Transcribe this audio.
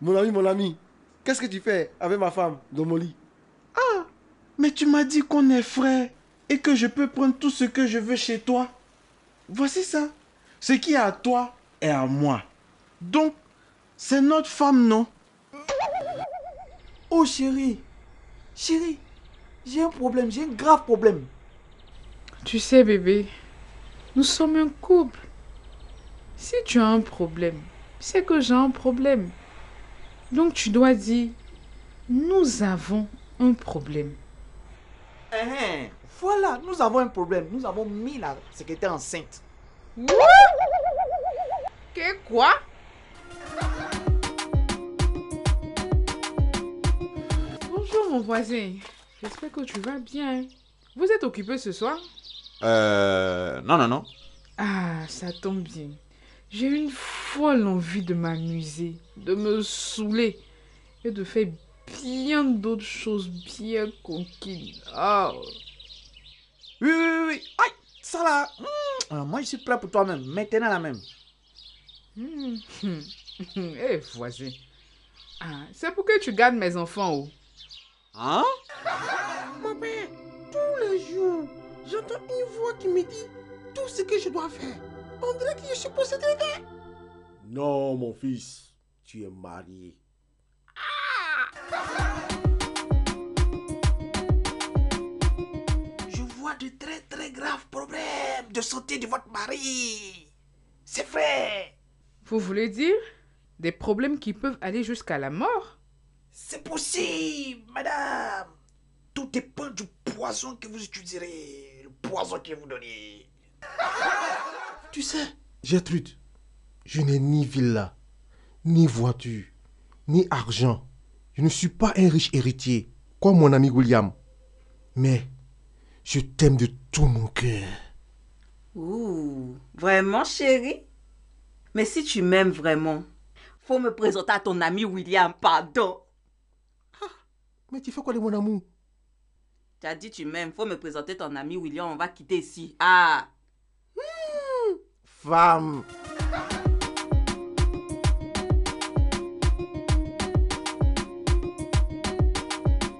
Mon ami, mon ami, qu'est-ce que tu fais avec ma femme dans mon lit Ah, mais tu m'as dit qu'on est frères et que je peux prendre tout ce que je veux chez toi. Voici ça. Ce qui est à toi est à moi. Donc, c'est notre femme, non? Oh chérie, chérie, j'ai un problème, j'ai un grave problème. Tu sais bébé, nous sommes un couple. Si tu as un problème, c'est que j'ai un problème. Donc tu dois dire, nous avons un problème. Eh, eh, voilà, nous avons un problème. Nous avons mis la secrétaire enceinte. Que quoi? Bonjour mon voisin. J'espère que tu vas bien. Vous êtes occupé ce soir? Euh... Non, non, non. Ah, ça tombe bien. J'ai une folle envie de m'amuser, de me saouler et de faire bien d'autres choses bien conquines. Ah, Oui, oui, oui, oui. Aïe, ça là. hmm, moi, je suis prêt pour toi-même. Maintenant, la même. Hmm. Eh, voisin. Ah, c'est pour que tu gardes mes enfants, oh. Hein? Mon père, tous les jours, j'entends une voix qui me dit tout ce que je dois faire. On dirait que je suis possédé. Non, mon fils, tu es marié. Je vois de très très graves problèmes de santé de votre mari. C'est vrai. Vous voulez dire des problèmes qui peuvent aller jusqu'à la mort? C'est possible, madame. Tout dépend du poison que vous utiliserez. Le poison que vous donnez. Tu sais, Gertrude, je n'ai ni villa, ni voiture, ni argent. Je ne suis pas un riche héritier, comme mon ami William. Mais je t'aime de tout mon cœur. Ouh, vraiment chérie? Mais si tu m'aimes vraiment, faut me présenter à ton ami William, pardon. Mais tu fais quoi de mon amour? Tu as dit tu m'aimes, faut me présenter ton ami William, on va quitter ici. Ah Femme,